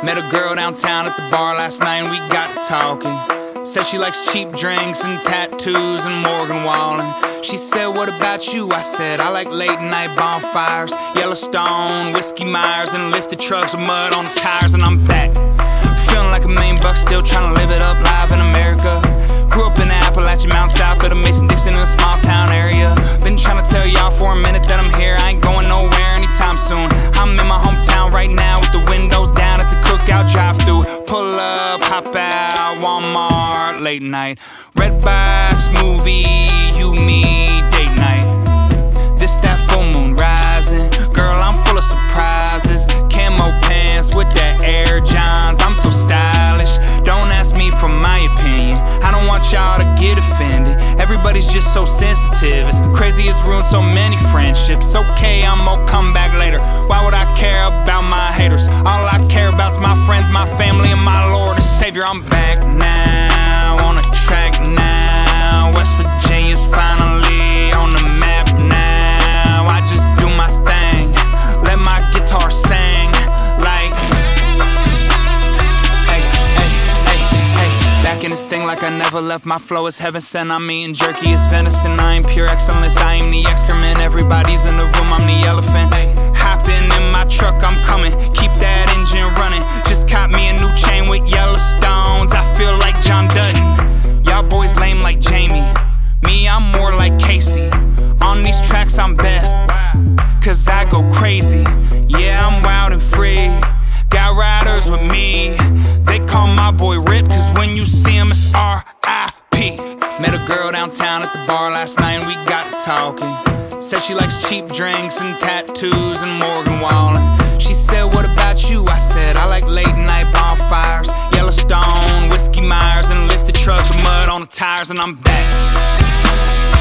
Met a girl downtown at the bar last night and we got to talking. Said she likes cheap drinks and tattoos and Morgan Wallen. She said, What about you? I said, I like late night bonfires, Yellowstone, Whiskey Myers, and lifted trucks with mud on the tires, and I'm back. Feeling like a million bucks, still trying to live it up, hop out, Walmart, late night. Redbox movie, you, me, date night. This that full moon rising. Girl, I'm full of surprises. Camo pants with that Air Johns. I'm so stylish. Don't ask me for my opinion. I don't want y'all to get offended. Everybody's just so sensitive. It's crazy, it's ruined so many friendships. Okay, I'm gonna come back later. Why would I care about my haters? All I care about's my friends, my family, and my Lord Savior. I'm back now, on a track now. West Virginia's finally on the map now. I just do my thing, let my guitar sing like. Hey, hey, hey, hey. Back in this thing like I never left. My flow is heaven sent. I'm eating jerky, it's venison. I am pure excellence. I am the excrement. Everybody's On I'm Beth. Cause I go crazy. Yeah, I'm wild and free. Got riders with me. They call my boy Rip, cause when you see him, it's R.I.P. Met a girl downtown at the bar last night and we got to talking. Said she likes cheap drinks and tattoos and Morgan Wallen. She said, What about you? I said, I like late night bonfires, Yellowstone, Whiskey Myers, and lifted trucks with mud on the tires, and I'm back.